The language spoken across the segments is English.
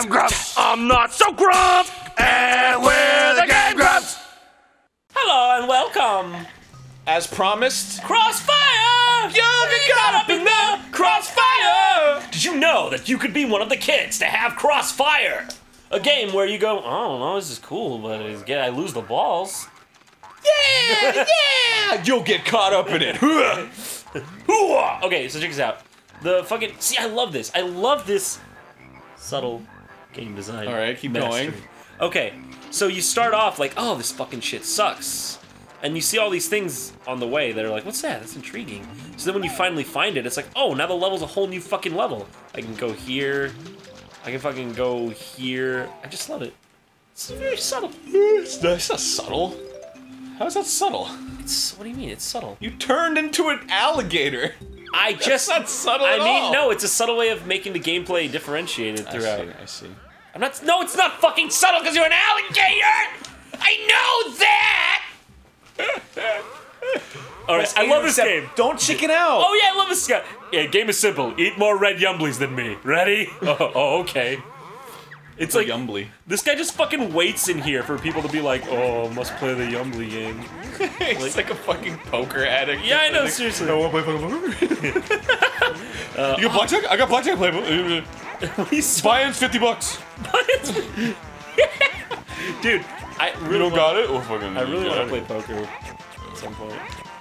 I'm Grumps. I'm not so Grump. And we're the Game Grumps. Hello and welcome. As promised, Crossfire! You'll get caught up in the crossfire! Did you know that you could be one of the kids to have Crossfire? A game where you go, I don't know, this is cool, but it's, I lose the balls. yeah, yeah, you'll get caught up in it. Okay, so check this out. The fucking see, I love this. I love this subtle game design. All right, keep mastery. going. Okay, so you start off like, oh, this fucking shit sucks, and you see all these things on the way that are like, what's that? That's intriguing. So then when you finally find it, it's like, oh, now the level's a whole new fucking level. I can go here. I can fucking go here. I just love it. It's very subtle. It's not subtle. How's that subtle? It's what do you mean? It's subtle. You turned into an alligator. I just not subtle I at mean, all. no, it's a subtle way of making the gameplay differentiated throughout. I see. I'm not. No, it's not fucking subtle because you're an alligator. I know that. All right, I love this game. Don't chicken out. Oh yeah, I love this game. Yeah, game is simple. Eat more red yumblies than me. Ready? Oh, oh okay. It's like Yumbly. this guy just fucking waits in here for people to be like, "Oh, must play the Yumbly game." He's like a fucking poker addict. Yeah, I know. Like, Seriously. I want to play fucking poker. Uh, you got blackjack? I got blackjack play. Buy-in's 50 bucks. Dude, I really You don't want- got it? Well, fucking. I really want to play poker at some point.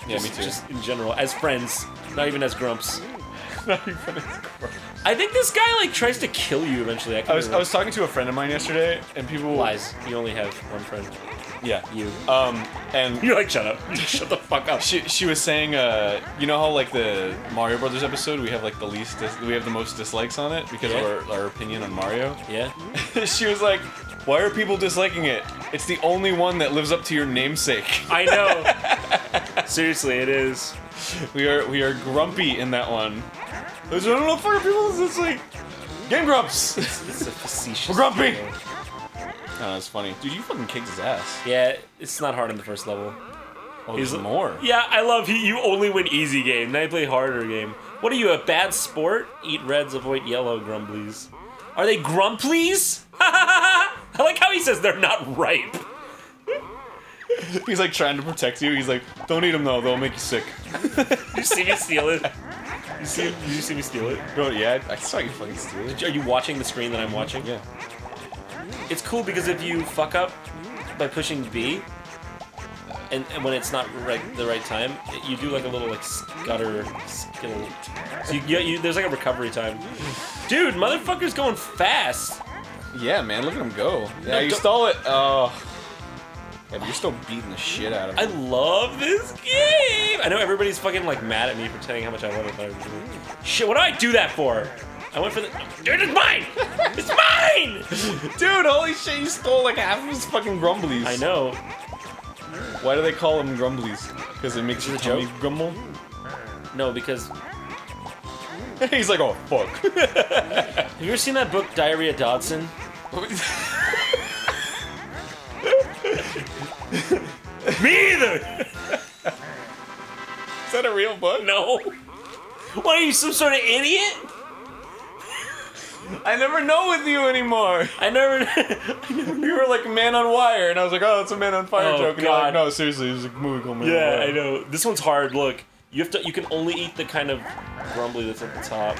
Yeah, just, me too. Just in general, as friends, not even as grumps. Not even gross. I think this guy like tries to kill you eventually. I, I was I was talking to a friend of mine yesterday, and people lies. You only have one friend. Yeah. You. Um, and You're like, shut up. shut the fuck up. she she was saying, uh, you know how like the Mario Brothers episode, we have like the least, dis- we have the most dislikes on it because Yeah. of our, our opinion on Mario. Yeah. she was like, why are people disliking it? It's the only one that lives up to your namesake. I know. Seriously, it is. we are we are grumpy in that one. There's I don't know fucking people. It's like Game Grumps. It's a facetious. We're grumpy. title. Oh, that's funny, dude. You fucking kicked his ass. Yeah, it's not hard in the first level. Oh, He's- more. Yeah, I love he, you only win easy game. Now you play harder game. What are you, a bad sport? Eat reds, avoid yellow grumblies. Are they grumplies? I like how he says they're not ripe. He's like trying to protect you. He's like, don't eat them though. They'll make you sick. You see me steal it? You see? Did you see me steal it? Bro, yeah, I I saw you fucking steal it. Are you watching the screen that I'm watching? Yeah. It's cool because if you fuck up by pushing B, and, and when it's not right the right time, you do like a little like scutter skill. So you, you, you there's like a recovery time. Dude, motherfucker's going fast. Yeah, man, look at him go. Yeah, No, you stole it. Oh. Yeah, but you're still beating the shit out of me. I love this game. I know everybody's fucking like mad at me for telling how much I love it, but I shit. What do I do that for? I went for the dude. It's mine. It's mine. Dude, holy shit, you stole like half of his fucking grumblies. I know. Why do they call them grumblies? Because it makes your tummy joke? grumble? No, because He's like, oh, fuck. have you ever seen that book Diarrhea Dodson? That a real book? No. What are you, some sort of idiot? I never know with you anymore. I never. You were like a Man on Wire, and I was like, oh, it's a Man on Fire Oh, joke. And you're like, God. no, seriously, there's a movie called Man on yeah, I know. This one's hard. Look, you have to. You can only eat the kind of grumbly that's at the top.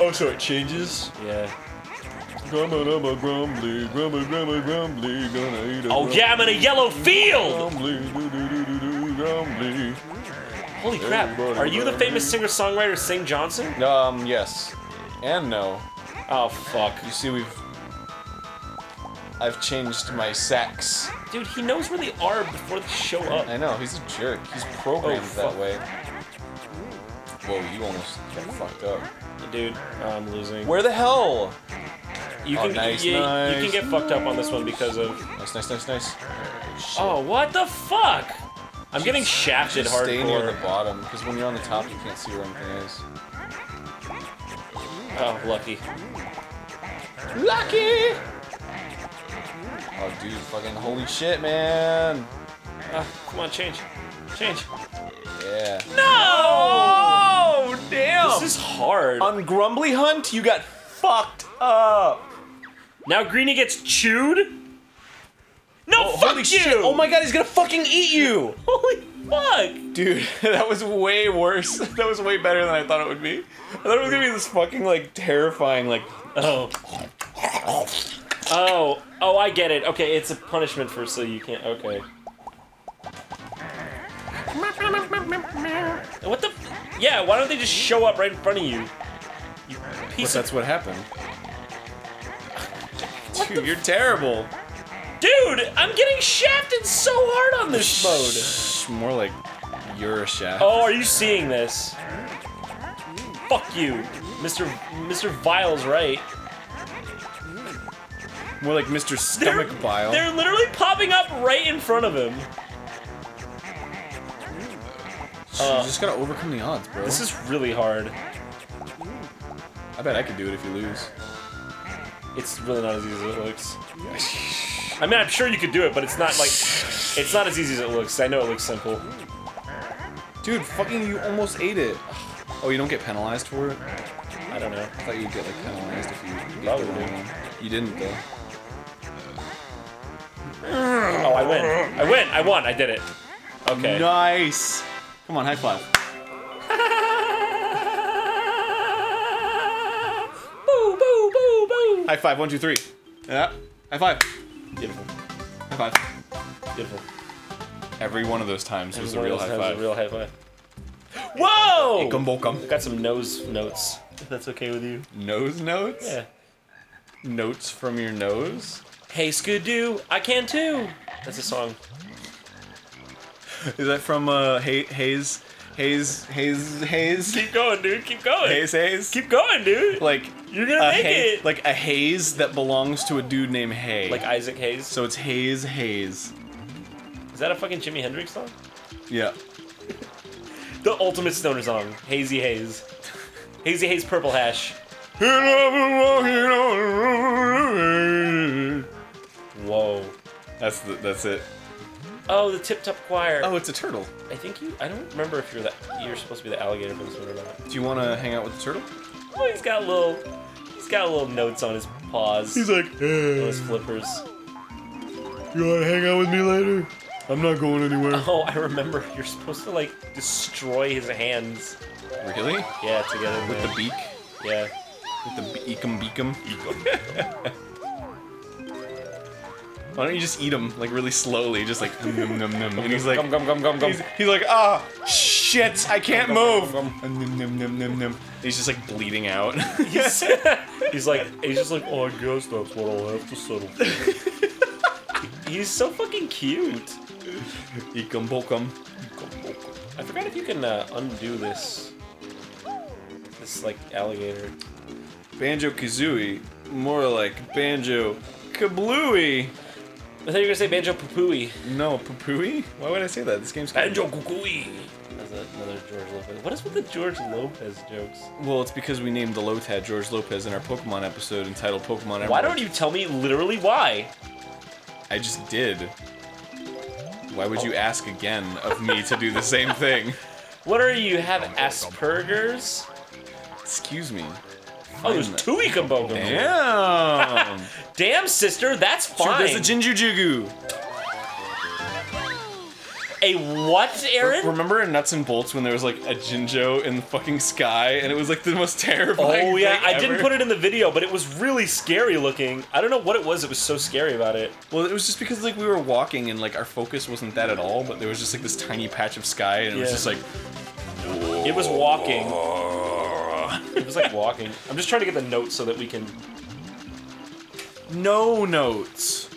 Oh, so it changes? Yeah. Grumble, grumble, grumbly, grumble, grumble, grumbly, gonna eat a Oh yeah, I'm in a yellow field. Grumbly, grumbly. Holy crap! Everybody Are you the famous singer-songwriter Sing Johnson? Um, yes. And no. Oh fuck, You see, we've. I've changed my sex. dude, he knows where they are before they show up. I know, he's a jerk. He's programmed Oh, that way. Whoa, you almost got fucked up. Dude, I'm losing. Where the hell? You Oh, can nice, you nice. can get fucked up on this one because of. Nice, nice, nice, nice. Oh, what the fuck? I'm getting shafted Just stay near the bottom, because when you're on the top, you can't see where anything is. Oh, lucky. Lucky! Oh, dude, fucking holy shit, man! Ah, come on, change, change. Yeah. No! Oh, damn! This is hard. On Grumbly Hunt, you got fucked fucked up. Now Greeny gets chewed? Fuck Holy you! shit! Oh my god, he's gonna fucking eat you! Holy fuck! Dude, that was way worse. That was way better than I thought it would be. I thought it was gonna be this fucking like terrifying like. Oh. Oh, oh, I get it. Okay, it's a punishment for so you can't. Okay. What the? Yeah, why don't they just show up right in front of you? You But piece of that's what happened. Dude, you're terrible. Dude! I'm getting shafted so hard on this mode. Shh, more like you're a shaft. Oh, are you seeing this? Fuck you, Mr. Mr. Vile's right. More like Mr. Stomach Bile. They're literally popping up right in front of him. you uh, just gotta overcome the odds, bro. This is really hard. I bet I could do it if you lose. It's really not as easy as it looks. I mean, I'm sure you could do it, but it's not like it's not as easy as it looks. I know it looks simple. Dude, fucking you almost ate it. Oh, you don't get penalized for it? I don't know. I thought you'd get like penalized if you ate Probably the wrong one. You didn't though. Oh, I win. I win. I won. I did it. Okay. Nice. Come on, high five. High five. One, two, three. Yeah. High five. Beautiful. High five. Beautiful. Every one of those times was a real high times five. A real high five. Whoa! Ikum bokum. Got some nose notes. If that's okay with you. Nose notes? Yeah. Notes from your nose? Hey, Skidoo, I can too. That's a song. Is that from uh Hay- Hayes Hayes Hayes Hayes Keep going, dude. Keep going. Hayes Hayes? Keep going, dude. like You're gonna a make hay- it. like a haze that belongs to a dude named Hay. Like Isaac Hayes. so it's Hayes Hayes. Is that a fucking Jimi Hendrix song? Yeah. The ultimate stoner song. Hazy Haze. Hazy Haze Purple Hash. Whoa. That's the, that's it. Oh, the Tiptup Choir. Oh, it's a turtle. I think you. I don't remember if you're that. You're supposed to be the alligator for this one or not. Do you want to hang out with the turtle? Oh, he's got little. He's got little notes on his paws. He's like, eh, on his flippers. you want to hang out with me later? I'm not going anywhere. Oh, I remember. You're supposed to like destroy his hands. Really? Yeah, together With there. the beak? Yeah. With the beakum beakum beakum? Why don't you just eat him like really slowly, just like num num num? And he's like, gum gum gum gum gum. he's, he's like, ah, shit, I can't move. gum, gum, And Num num num num num. He's just like bleeding out. He's, he's like, he's just like, oh, I guess that's what I'll have to settle for. he's so fucking cute. Ekum bokum. I forgot if you can uh, undo this. This like alligator. Banjo Kazooie, more like Banjo Kablooey. I thought you were gonna say Banjo Pupui. No, Papooey? Why would I say that? This game's Banjo Kukui. That's another George Lopez. What is with the George Lopez jokes? Well, it's because we named the Lotad George Lopez in our Pokemon episode entitled Pokemon Emerald. Why don't you tell me literally why? I just did. Why would you ask again of me to do the same thing? What are you? Have Asperger's? Excuse me. Oh, there's two Ikabogas. Damn. Damn, sister, that's fine. There's a Jinjujugu. A what, Arin? Remember in Nuts and Bolts when there was like a Jinjo in the fucking sky and it was like the most terrifying Oh yeah, I didn't put it in the video, but it was really scary looking. I don't know what it was. It was so scary about it. Well, it was just because like we were walking and like our focus wasn't that at all, but there was just like this tiny patch of sky and it was just like It was walking. It was like walking. I'm just trying to get the notes so that we can. no notes.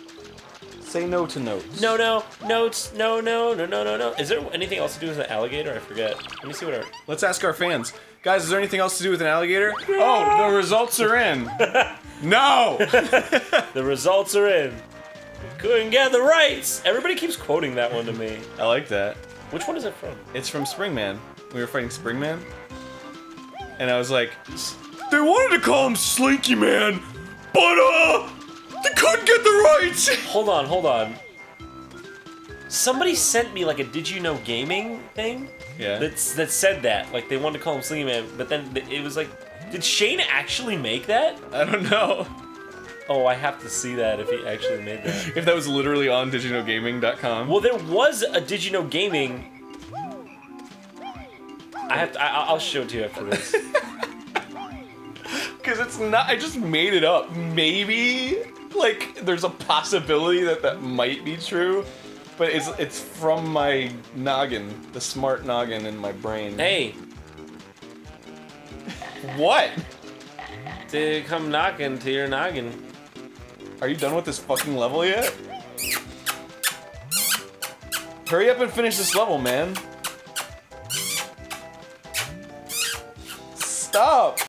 Say no to notes. No, no, notes. No, no, no, no, no, no. Is there anything else to do with an alligator? I forget. Let me see what our. Let's ask our fans. Guys, is there anything else to do with an alligator? Oh, the results are in. no! The results are in. We couldn't get the rights. Everybody keeps quoting that one to me. I like that. Which one is it from? It's from Springman. We were fighting Springman. And I was like, they wanted to call him Slinky Man, but uh, they couldn't get the rights. Hold on, hold on. Somebody sent me like a Did You Know Gaming thing Yeah. that's that said that like they wanted to call him Slinky Man, but then it was like Did Shane actually make that? I don't know Oh, I have to see that if he actually made that. if that was literally on diginogaming.com. Well, there was a Digino Gaming. I have to. I, I'll show it to you after this. Because it's not. I just made it up. Maybe like there's a possibility that that might be true, but it's it's from my noggin, the smart noggin in my brain. hey, What? to come knocking to your noggin. Are you done with this fucking level yet? Hurry up and finish this level, man.